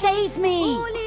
Save me!